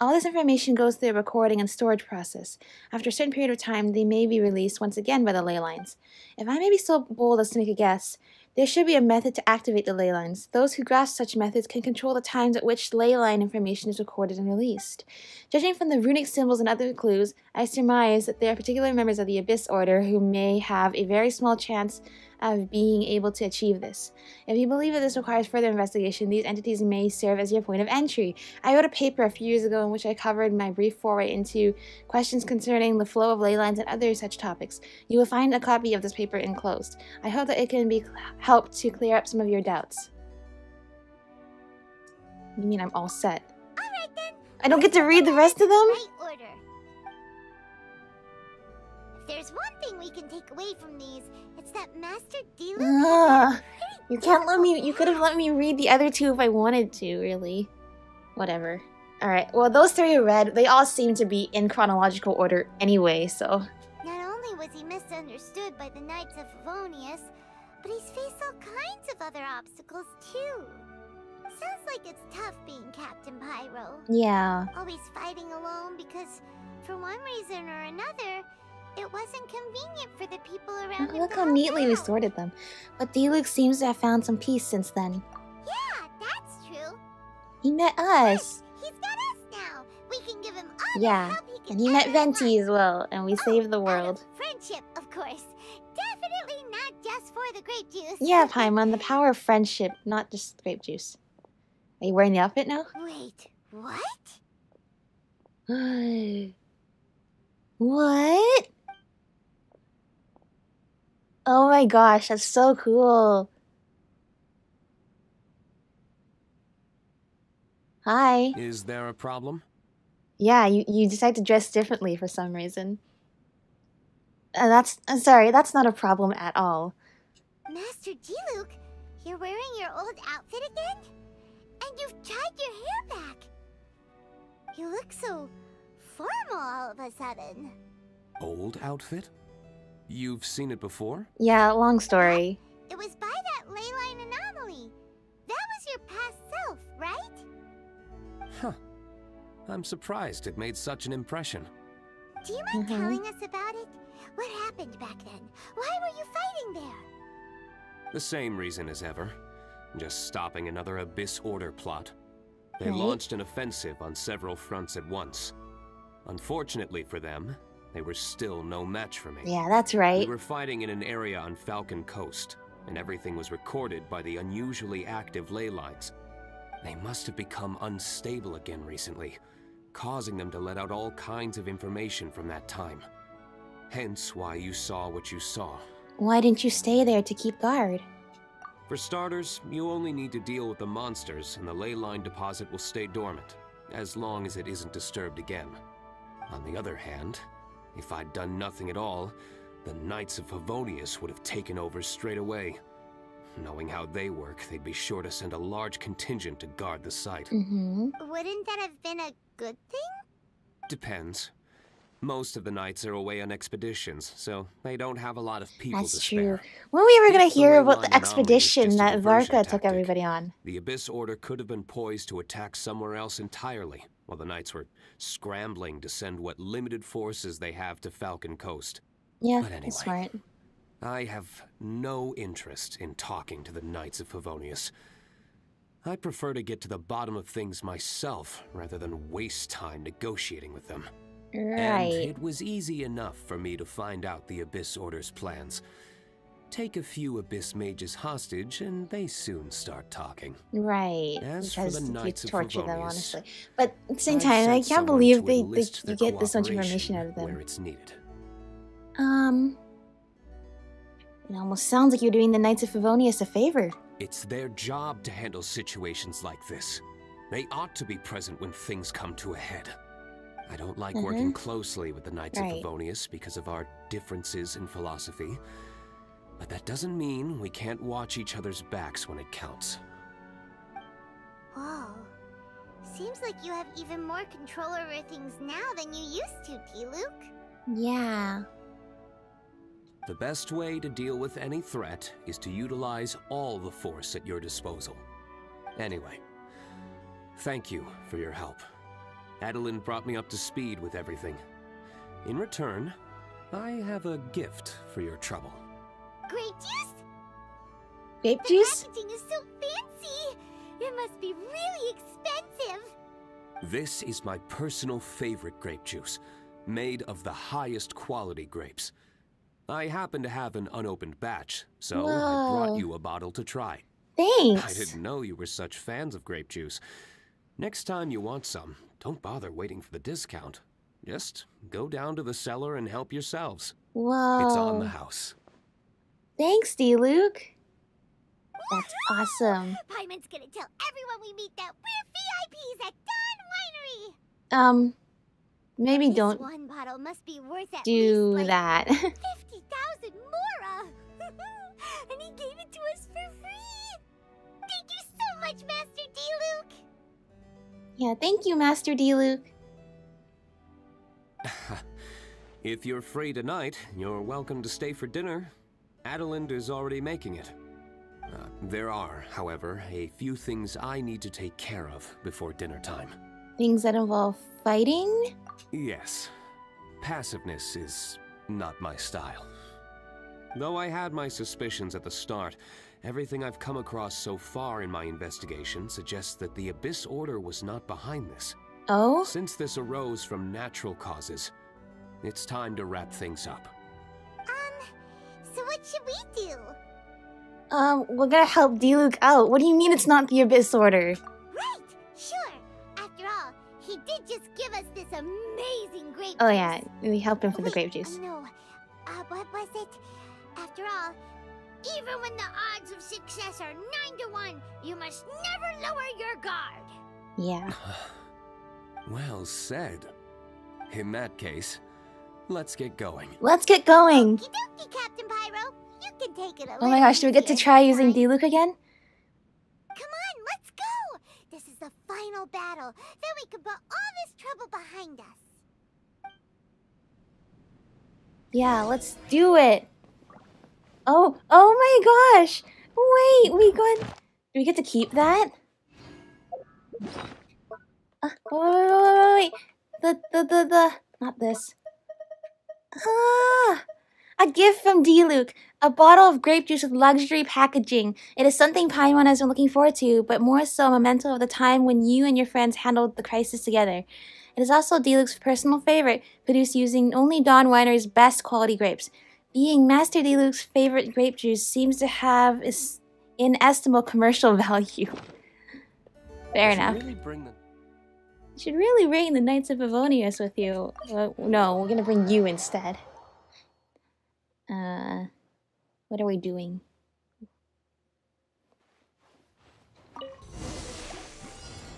All this information goes through a recording and storage process. After a certain period of time, they may be released once again by the ley lines. If I may be so bold as to make a guess, there should be a method to activate the ley lines. Those who grasp such methods can control the times at which ley line information is recorded and released. Judging from the runic symbols and other clues, I surmise that there are particular members of the Abyss Order who may have a very small chance of being able to achieve this. If you believe that this requires further investigation, these entities may serve as your point of entry. I wrote a paper a few years ago in which I covered my brief foray into questions concerning the flow of ley lines and other such topics. You will find a copy of this paper enclosed. I hope that it can be help to clear up some of your doubts. You mean I'm all set? Right then. I don't get to read the rest of them? Right order. If there's one thing we can take away from these, it's that Master. Ugh. You can't let me. You could have let me read the other two if I wanted to, really. Whatever. Alright, well, those three are read. They all seem to be in chronological order anyway, so. Not only was he misunderstood by the Knights of Favonius, but he's faced all kinds of other obstacles too. Sounds like it's tough being Captain Pyro. Yeah. Always fighting alone because, for one reason or another, it wasn't convenient for the people around him. Look how neatly we sorted them. But Diluc seems to have found some peace since then. Yeah, that's true. He met us. He's got us now. We can give him all Yeah, the help he can And he met Venti as well, and we Oh, saved the oh, of world. friendship, of course. Definitely not just for the grape juice. Yeah, Paimon, the power of friendship, not just grape juice. Are you wearing the outfit now? Wait, what? what? Oh my gosh, that's so cool. Hi. Is there a problem? Yeah, you, you decide to dress differently for some reason. And that's I'm sorry, that's not a problem at all. Master Diluc, you're wearing your old outfit again? And you've tied your hair back. You look so formal all of a sudden. Old outfit? You've seen it before? Yeah, long story. It was by that ley line anomaly. That was your past self, right? Huh. I'm surprised it made such an impression. Do you mind Mhm. telling us about it? What happened back then? Why were you fighting there? The same reason as ever. Just stopping another Abyss Order plot. They Right. launched an offensive on several fronts at once. Unfortunately for them, they were still no match for me. Yeah, that's right. We were fighting in an area on Falcon Coast, and everything was recorded by the unusually active ley lines. They must have become unstable again recently, causing them to let out all kinds of information from that time. Hence why you saw what you saw. Why didn't you stay there to keep guard? For starters, you only need to deal with the monsters, and the ley line deposit will stay dormant, as long as it isn't disturbed again. On the other hand, if I'd done nothing at all, the Knights of Favonius would have taken over straight away. Knowing how they work, they'd be sure to send a large contingent to guard the site. Mm-hmm. Wouldn't that have been a good thing? Depends. Most of the knights are away on expeditions, so they don't have a lot of people That's to true. spare. When were we ever gonna hear about the expedition that diversion Varka took everybody on? The Abyss Order could have been poised to attack somewhere else entirely, while the Knights were scrambling to send what limited forces they have to Falcon Coast. Yeah, But that's anyway. smart. I have no interest in talking to the Knights of Favonius. I prefer to get to the bottom of things myself rather than waste time negotiating with them. Right. And it was easy enough for me to find out the Abyss Order's plans. Take a few Abyss mages hostage and they soon start talking. Right. As for because the you Knights of torture them, honestly. But at the same time, I can't believe they, they you get this much information out of them. Where it's needed. Um, it almost sounds like you're doing the Knights of Favonius a favor. It's their job to handle situations like this. They ought to be present when things come to a head. I don't like working closely with the Knights Mm-hmm. Right. of Favonius because of our differences in philosophy. But that doesn't mean we can't watch each other's backs when it counts. Whoa. Seems like you have even more control over things now than you used to, Diluc. Yeah. The best way to deal with any threat is to utilize all the force at your disposal. Anyway, thank you for your help. Adeline brought me up to speed with everything. In return, I have a gift for your trouble. Grape juice? Grape The juice? packaging is so fancy! It must be really expensive! This is my personal favorite grape juice, made of the highest quality grapes. I happen to have an unopened batch, so I brought you a bottle to try. Thanks. I didn't know you were such fans of grape juice. Next time you want some, don't bother waiting for the discount. Just go down to the cellar and help yourselves. Whoa. It's on the house. Thanks, Diluc. That's awesome. Paimon's gonna tell everyone we meet that we're VIPs at Dawn Winery! Um, maybe This don't one bottle must be worth at do least, like, that. 50,000 mora! and he gave it to us for free! Thank you so much, Master D. Luke! yeah, thank you, Master Diluc. If you're free tonight, you're welcome to stay for dinner. Adeline is already making it. Uh, there are, however, a few things I need to take care of before dinner time. Things that involve fighting? Yes, passiveness is not my style. Though I had my suspicions at the start, everything I've come across so far in my investigation suggests that the Abyss Order was not behind this. Oh? Since this arose from natural causes, it's time to wrap things up. So what should we do? Um, we're gonna help Diluc out. What do you mean it's not the Abyss Order? Right! Sure! After all, he did just give us this amazing grape Oh juice. yeah, we help him for the grape juice. uh, no. Uh, what was it? After all, even when the odds of success are 9 to 1, you must never lower your guard. Yeah. Well said. In that case, let's get going. Let's get going. Captain Pyro. You can take it Oh my gosh, do we get to try using Diluc again? Come on, let's go! This is the final battle. Then we can put all this trouble behind us. Yeah, let's do it. Oh, oh my gosh. Wait, we got. Do we get to keep that? Uh, wait, wait, wait, wait, wait. The, the, the, the. Not this. Ah! A gift from Diluc. A bottle of grape juice with luxury packaging. It is something Paimon has been looking forward to, but more so a memento of the time when you and your friends handled the crisis together. It is also Diluc's personal favorite, produced using only Dawn Winery's best quality grapes. Being Master Diluc's favorite grape juice seems to have is inestimable commercial value. Fair enough. Really. Should really bring the Knights of Favonius with you. Uh, no, we're gonna bring you instead. Uh, what are we doing?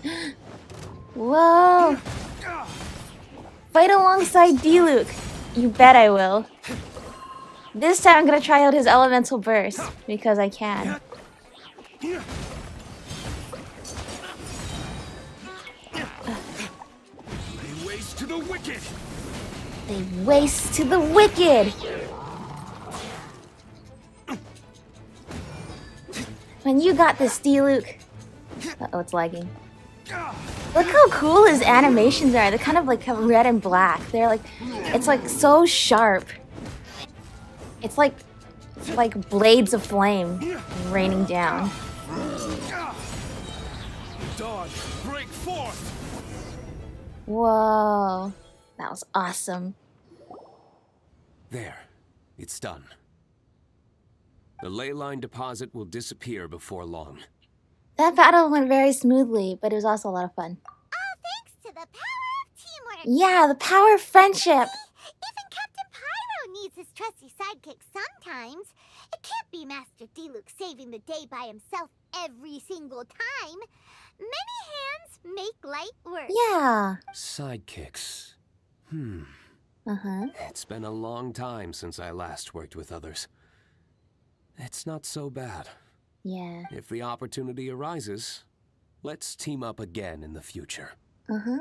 Whoa! Fight alongside Diluc. You bet I will. This time I'm gonna try out his elemental burst because I can. The wicked! They waste to the wicked. When you got this, Diluc. Uh oh, it's lagging. Look how cool his animations are. They're kind of like red and black. They're like, it's like so sharp. It's like, like blades of flame raining down. Dawn, break forth! Whoa, that was awesome. There. It's done. The ley line deposit will disappear before long. That battle went very smoothly, but it was also a lot of fun. All thanks to the power of teamwork. Yeah, the power of friendship. Even Captain Pyro needs his trusty sidekick sometimes. It can't be Master Diluc saving the day by himself every single time. Many hands make light work. Yeah. Sidekicks. Hmm. Uh huh. It's been a long time since I last worked with others. It's not so bad. Yeah. If the opportunity arises, let's team up again in the future. Uh huh.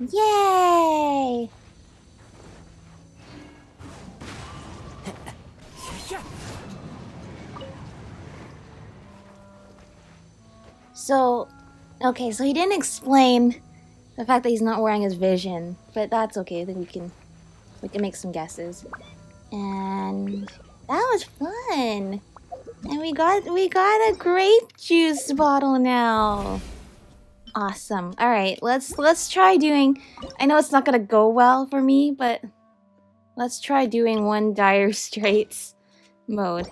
Yay! So, okay, so he didn't explain the fact that he's not wearing his vision, but that's okay. I think we can we can make some guesses. And that was fun. And we got we got a grape juice bottle now. Awesome. All right, let's let's try doing. I know it's not gonna go well for me, but let's try doing one Dire Straits mode.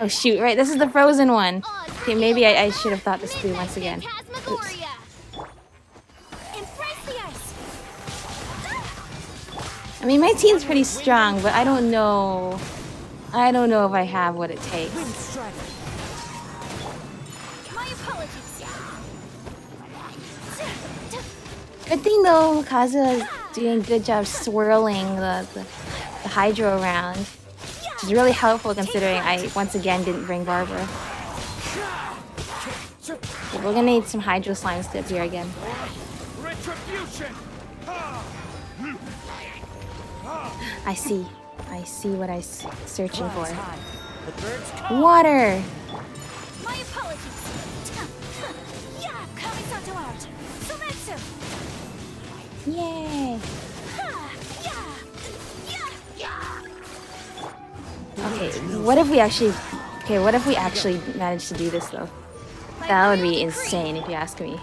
Oh shoot! Right, this is the frozen one. Okay, maybe I, I should have thought this through once again. Oops. I mean, my team's pretty strong, but I don't know. I don't know if I have what it takes. Good thing though, Kazuha is doing a good job swirling the, the, the hydro around. Which is really helpful considering I once again didn't bring Barbara. We're gonna need some hydro slimes to appear again. I see. I see what I'm searching for. Water! My apologies. Yay! Okay, what if we actually... Okay, what if we actually manage to do this though? That would be insane if you ask me.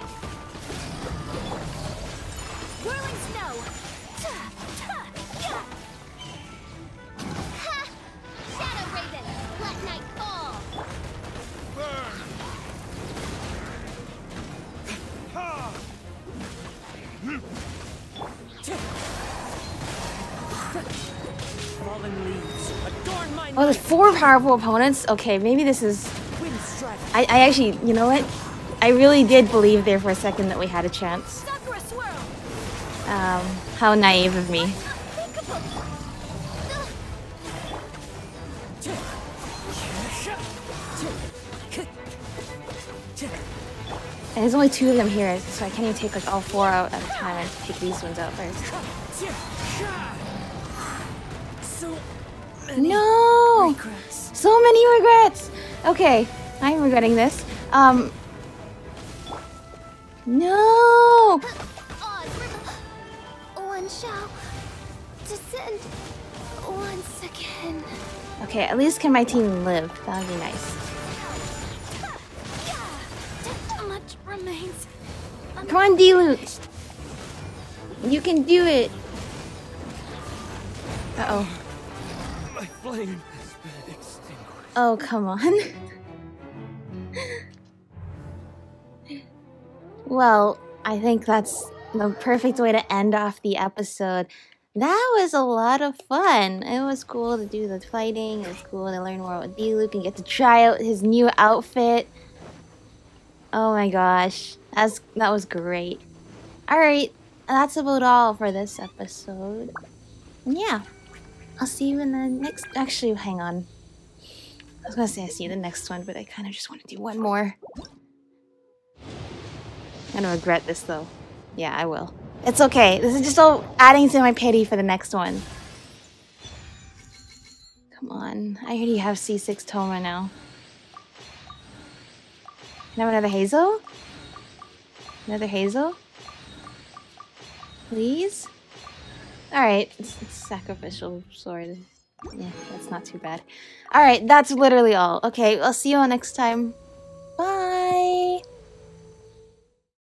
Oh, there's four powerful opponents? Okay, maybe this is... I, I actually... You know what? I really did believe there for a second that we had a chance. Um, how naive of me. And there's only two of them here, so I can't even take like all four out at a time. I to take these ones out first. Many No! regrets. So many regrets! Okay, I'm regretting this. Um... No! One shall descend once again. Okay, at least can my team live? That would be nice. Much remains. Come on, Diluc! You can do it! Uh-oh. Flame has been extinguished. Oh, come on. well, I think that's the perfect way to end off the episode. That was a lot of fun. It was cool to do the fighting. It was cool to learn more about Diluc and get to try out his new outfit. Oh my gosh. That's, that was great. Alright, that's about all for this episode. Yeah, I'll see you in the next... Actually, hang on. I was gonna say I see you the next one, but I kind of just want to do one more. I'm gonna regret this though. Yeah, I will. It's okay. This is just all adding to my pity for the next one. Come on. I already have C6 Thoma now. Have another Hazel? Another Hazel? Please? Alright, sacrificial sword. Yeah, that's not too bad. Alright, that's literally all. Okay, I'll see you all next time. Bye!